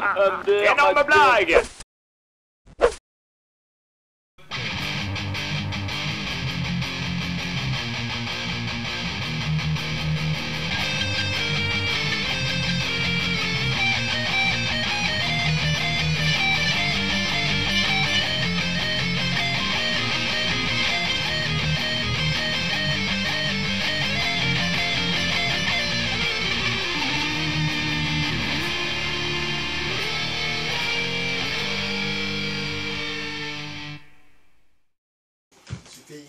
um, de, en allemaal. Sofia.